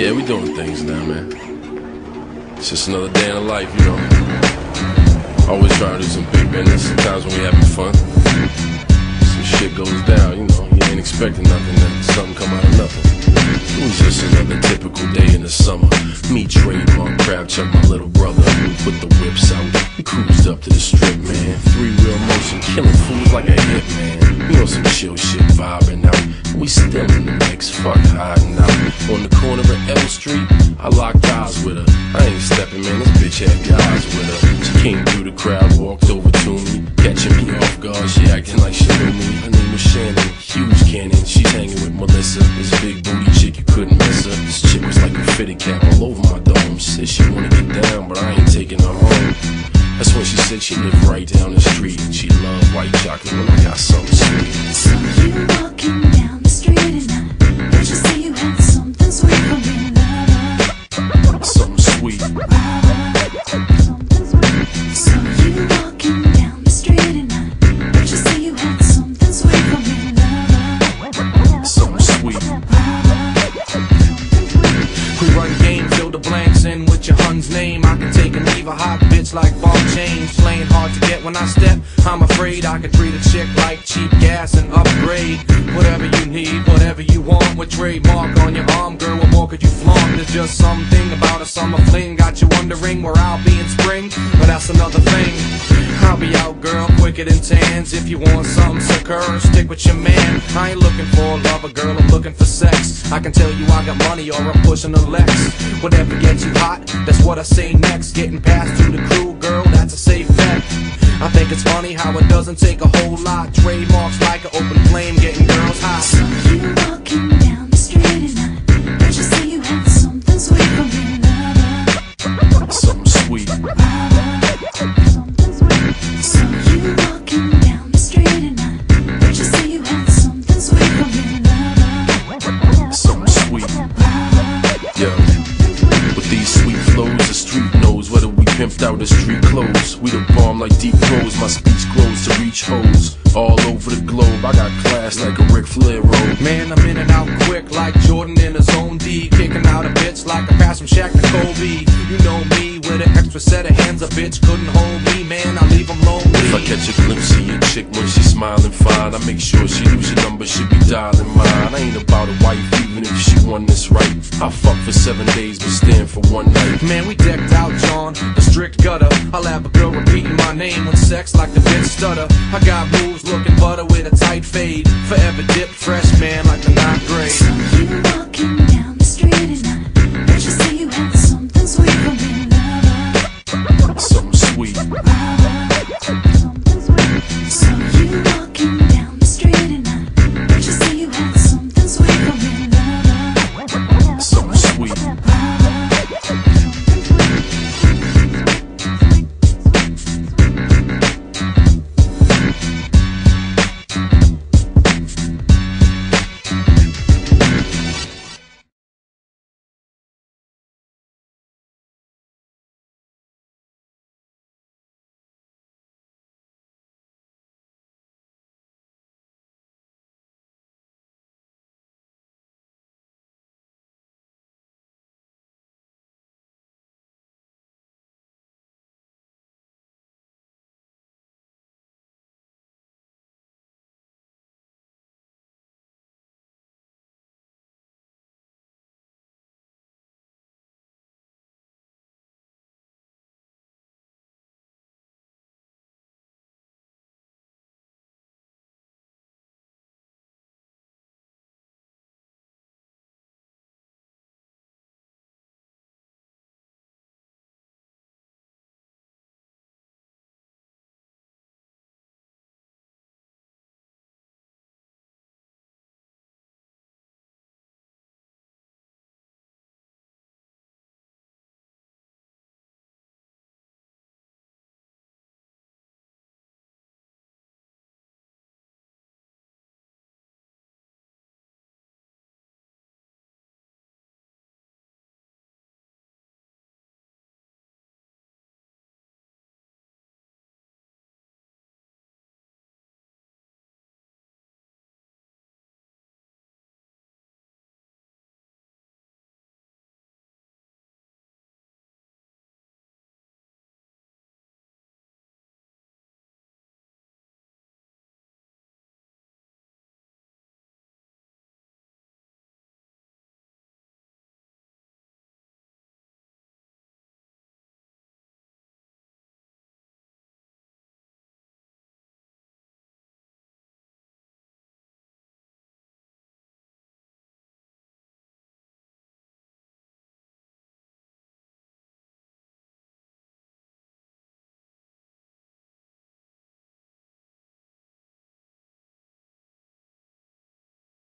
Yeah, we doing things now, man. It's just another day in the life, you know. Always trying to do some big business. Sometimes when we having fun, some shit goes down, you know. You ain't expecting nothing, then something come out of nothing. It was just another typical day in the summer. Me, Trademarc, Crab Chuck, my little brother. We put the whips out. We cruised up to the strip, man. Three wheel motion, killing fools like a hit, man. You know some chill shit vibing out. We still in the mix, fuck out. On the corner of L Street, I locked eyes with her. I ain't stepping, man. This bitch had guys with her. She came through the crowd, walked over to me, catching me off guard. She acting like she knew me. Her name was Shannon, huge cannon. She's hanging with Melissa, this big booty chick you couldn't miss her. This chick was like a fitted cap all over my dome. Said she wanna get down, but I ain't taking her home. That's when she said she lived right down the street. She loved white chocolate when I got something sweet. So you walking change. Playing hard to get when I step. I'm afraid I could treat a chick like cheap gas and upgrade. Whatever you need, whatever you want. With Trademarc on your arm, girl, what more could you flaunt? There's just something about a summer fling. Got you wondering where I'll be in spring. But that's another thing. I'll be out, girl, quicker than tans. If you want something secure, stick with your man. I ain't looking for a lover, girl, I'm looking for sex. I can tell you I got money or I'm pushing a Lex. Whatever gets you hot, that's what I say next. Getting past to the crew, girl, that's a safe bet. I think it's funny how it doesn't take a whole lot. Trademarc's like an open flame, getting girls hot. So you walking down the street and I bet you see you had something sweet for me, lover. Something sweet. Yo. With these sweet flows, the street knows whether we pimped out the street clothes. We the bomb like deep throws. My speech grows to reach holes all over the globe. I got class like a Ric Flair robe. Man, I'm in and out quick like Jordan in a zone D. Kicking out a bitch like a pass from Shaq to Kobe. You know me with an extra set of hands. A bitch couldn't hold me, man. I leave 'em lonely. Catch a glimpse of your chick when she's smiling fine, I make sure she lose your number, she be dialing mine. I ain't about a wife, even if she won this right. I fuck for seven days, but stand for one night. Man, we decked out, John, the strict gutter. I'll have a girl repeating my name with sex like the bitch stutter. I got moves looking butter with a tight fade. Forever dip fresh